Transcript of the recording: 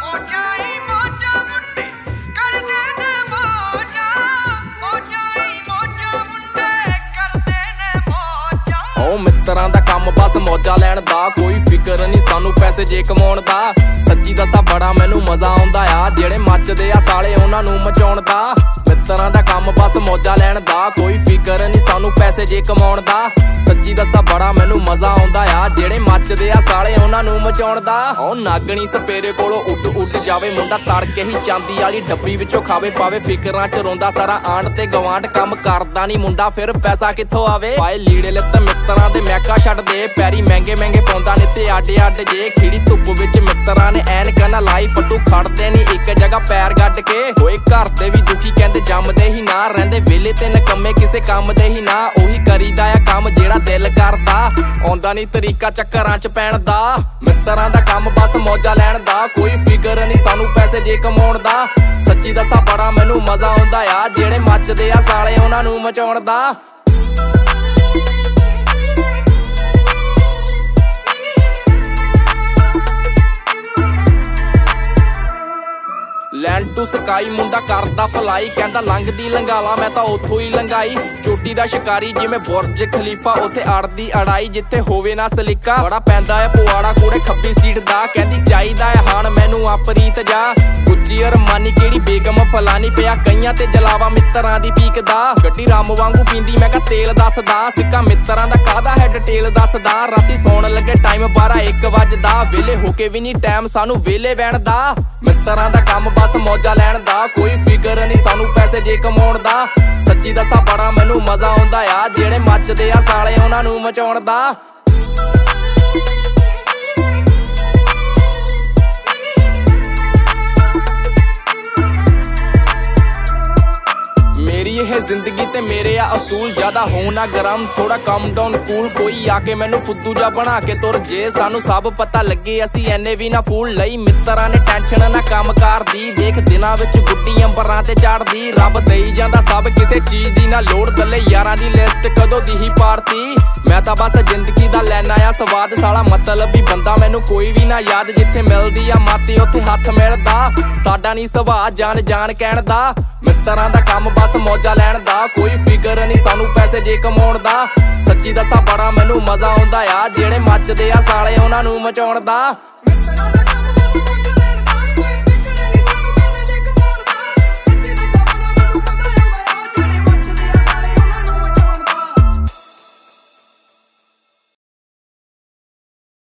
ਮੋਜਾਂ ਹੀ ਮੋਜਾਂ ਮੁੰਡੇ ਕਰਦੇ ਨੇ ਮੋਜਾਂ ਮੋਜਾਂ ਹੀ ਮੋਜਾਂ ਮੁੰਡੇ ਕਰਦੇ ਨੇ ਮੋਜਾਂ ਓ ਮਿੱਤਰਾਂ ਦਾ ਕੰਮ ਬਸ ਮੌਜਾਂ ਲੈਣ ਦਾ। ਕੋਈ ਫਿਕਰ ਨਹੀਂ ਸਾਨੂੰ ਪੈਸੇ ਜੇ ਕਮਾਉਣ ਦਾ। ਸੱਚੀ ਦੱਸਾਂ ਬੜਾ ਮੈਨੂੰ ਮਜ਼ਾ ਆਉਂਦਾ ਆ। ਜਿਹੜੇ ਮੱਚਦੇ ਆ ਸਾਲੇ ਉਹਨਾਂ ਨੂੰ ਮਚਾਉਣ ਦਾ। ਮਿੱਤਰਾਂ ਦਾ ਕੰਮ ਬਸ ਮੌਜਾ ਲੈਣ ਦਾ। ਕੋਈ ਫਿਕਰ ਨਹੀਂ ਸਾਨੂੰ ਪੈਸੇ ਜੇ ਕਮਾਉਣ ਦਾ। ਸੱਚੀ ਦੱਸਾਂ ਬੜਾ ਮੈਨੂੰ ਮਜ਼ਾ ਆਉਂਦਾ ਆ। ਜਿਹੜੇ ਮੱਚਦੇ ਆ ਸਾਲੇ ਉਹਨਾਂ ਨੂੰ ਮਚਾਉਣ ਦਾ। ਓ ਨਾਗਣੀ ਸਪੇਰੇ ਕੋਲੋਂ ਉੱਡ ਉੱਡ ਜਾਵੇ। ਮੁੰਡਾ ਤੜਕੇ ਹੀ ਚਾਂਦੀ ਵਾਲੀ ਡੱਬੀ ਵਿੱਚੋਂ ਖਾਵੇ ਪਾਵੇ। ਫਿਕਰਾਂ ਚ ਰੋਂਦਾ ਸਾਰਾ ਆਂਡ ਤੇ ਗਵਾਂਡ ਕੰਮ ਕਰਦਾ ਨਹੀਂ ਮੁੰਡਾ ਫਿਰ ਪੈਸਾ ਕਿੱਥੋਂ ਆਵੇ? ਪਾਏ ਲੀੜੇ ਲੱਤ ਮਿੱਤਰਾਂ ਦੇ ਮੈਕਾ ਛੱਡ ਦੇ। ਪੈਰੀ ਮਹਿੰਗੇ ਮਹਿੰਗੇ ਪਾਉਂਦਾ ਨੇ ਤੇ ਆਡੇ ਅੱਡ ਜੇ। ਖਿੜੀ ਧੁੱਪ ਵਿੱਚ ਮਿੱਤਰਾਂ ਨੇ ਐਨਕਾਂ ਨਾਲ ਲਾਈ। ਪੱਟੂ ਖੜਦੇ ਨਹੀਂ ਇੱਕ ਜਗ੍ਹਾ ਪੈਰ ਗੱਡ ਕੇ। ਹੋਏ ਘਰ ਤੇ ਵੀ ਦੁਖੀ ਰਹਿੰਦੇ ਤੇ ਨਕੰਮੇ ਕਿਸੇ ਕੰਮ ਦੇ ਹੀ ਨਾ, ਉਹੀ ਕਰੀਦਾ ਆ ਕੰਮ ਜਿਹੜਾ ਦਿਲ ਕਰਦਾ। ਆਉਂਦਾ ਨਹੀਂ ਤਰੀਕਾ ਚੱਕਰਾਂ 'ਚ ਪੈਣ ਦਾ। ਮਿੱਤਰਾਂ ਦਾ ਕੰਮ ਬਸ ਮੌਜਾਂ ਲੈਣ ਦਾ। ਕੋਈ ਫਿਕਰ ਨਹੀਂ ਸਾਨੂੰ ਪੈਸੇ ਜੇ ਕਮਾਉਣ ਦਾ। ਸੱਚੀ ਦੱਸਾਂ ਬੜਾ ਮੈਨੂੰ ਮਜ਼ਾ ਆਉਂਦਾ ਆ, ਜਿਹੜੇ ਮੱਚਦੇ ਆ ਸਾਲੇ ਉਹਨਾਂ ਨੂੰ ਮਚਾਉਣ ਦਾ। ਟੂ ਸਕਾਈ ਮੁੰਡਾ ਕਰਦਾ ਫਲਾਈ, ਕਹਿੰਦਾ ਲੰਘਦੀ ਲੰਗਾਲਾ ਮੈਂ ਤਾਂ ਉੱਥੋਂ ਹੀ ਲੰਗਾਈ ਚੋਟੀ ਦਾ ਸ਼ਿਕਾਰੀ ਜਿਵੇਂ ਬੁਰਜ ਖਲੀਫਾ, ਉੱਥੇ ਅੜਦੀ ਅੜਾਈ, ਜਿੱਥੇ ਹੋਵੇ ਨਾ ਸਲੀਕਾ। ਬੜਾ ਪੈਂਦਾ ਹੈ ਪੁਆੜਾ, ਕੋੜੇ ਖੱਬੀ ਸੀਟ ਦਾ, ਕਹਿੰਦੀ ਚਾਹੀਦਾ ਹੈ ਹਾਣ ਮੈਨੂੰ ਆਪਰੀਤ ਜਾ। ਗੁੱਚੀ ਅਰਮਾਨੀ ਕਿਹੜੀ ਬੇਗਮ ਫਲਾਨੀ ਪਿਆ, ਕਈਆਂ ਤੇ ਜਲਾਵਾ ਮਿੱਤਰਾਂ ਦੀ ਪੀਕ ਦਾ। ਗੱਡੀ ਰਾਮ ਵਾਂਗੂ ਪੀਂਦੀ, ਮੈਂ ਕਾ ਤੇਲ ਦੱਸਦਾ, ਸਿੱਕਾ ਮਿੱਤਰਾਂ ਦਾ ਕਾਹਦਾ ਹੈ ਡਿਟੇਲ ਦੱਸਦਾ। ਰਾਤੀ ਸੌਣ ਲੱਗੇ ਟਾਈਮ 12 1 ਵਜਦਾ। ਵੇਲੇ ਹੋ ਕੇ ਵੀ ਨਹੀਂ ਟਾਈਮ ਸਾਨੂੰ ਵੇਲੇ ਵੈਣ ਦਾ। ਮਿੱਤਰਾਂ ਦਾ ਕੰਮ ਬਸ ਮੌਜਾਂ ਲੈਣ ਦਾ। ਕੋਈ ਫਿਕਰ ਨਹੀਂ ਸਾਨੂੰ ਪੈਸੇ ਜੇ ਕਮਾਉਣ ਦਾ। ਸੱਚੀ ਦੱਸਾਂ ਬੜਾ ਮੈਨੂੰ ਮਜ਼ਾ ਆਉਂਦਾ ਆ। ਜਿਹੜੇ ਮੱਚਦੇ ਆ ਸਾਲੇ ਉਹਨਾਂ ਨੂੰ ਮਚਾਉਣ ਦਾ। ਮੇਰੀ ਇਹ ਜ਼ਿੰਦਗੀ ਤੇ ਮੇਰੇ ਆ ਅਸੂਲ ਜ਼ਿਆਦਾ ਹੋਣਾ ਗਰਮ ਥੋੜਾ ਕਮ ਡਾਊਨ ਕੂਲ ਕੋਈ ਆ ਕੇ ਮੈਨੂੰ ਫੁੱਦੂ ਜਾ ਬਣਾ ਕੇ ਤੁਰ ਜੇ। ਸਾਨੂੰ ਸਭ ਪਤਾ ਲੱਗੇ, ਅਸੀਂ ਐਨੇ ਵੀ ਨਾ ਫੂਲ ਲਈ ਮਿੱਤਰਾਂ ਨੇ ਟੈਨਸ਼ਨ ਨਾ ਕੰਮ ਕਰਦੀ ਦੇਖ ਦਿਨਾਂ ਵਿੱਚ ਗੁੱਡੀ ਅੰਬਰਾਂ ਤੇ ਚੜਦੀ ਰੱਬ ਦੇਈ ਜਾਂਦਾ ਸਭ ਕਿਸੇ ਚੀਜ਼ ਦੀ ਨਾ ਲੋੜ। ਗੱਲੇ ਯਾਰਾਂ ਦੀ ਲਿਸਟ ਕਦੋਂ ਦੀ ਹੀ ਪਾਰਤੀ ਮੈਂ ਤਾਂ ਬਸ ਜ਼ਿੰਦਗੀ ਦਾ ਲੈਣਾ ਆ ਸਵਾਦ ਸਾਲਾ ਮਤਲਬ ਵੀ ਬੰਦਾ ਮੈਨੂੰ ਕੋਈ ਵੀ ਨਾ ਯਾਦ। ਜਿੱਥੇ ਮਿਲਦੀ ਆ ਮਾਤੇ, ਉੱਥੇ ਹੱਥ ਮਿਲਦਾ। ਸਾਡਾ ਨਹੀਂ ਸੁਭਾਅ ਜਾਣ ਜਾਣ ਕਹਿਣ ਦਾ। ਤਰ੍ਹਾਂ ਦਾ ਕੰਮ, ਬਸ ਮੌਜਾ ਲੈਣ ਦਾ। ਕੋਈ ਫਿਕਰ ਨਹੀਂ, ਸਾਨੂੰ ਪੈਸੇ ਜੇ ਕਮਾਉਣ ਦਾ। ਸੱਚੀ ਦੱਸਾਂ, ਬੜਾ ਮੈਨੂੰ ਮਜ਼ਾ ਆਉਂਦਾ ਆ। ਜਿਹੜੇ ਮੱਚਦੇ ਆ, ਸਾਲੇ ਉਹਨਾਂ ਨੂੰ ਮਚਾਉਣ ਦਾ।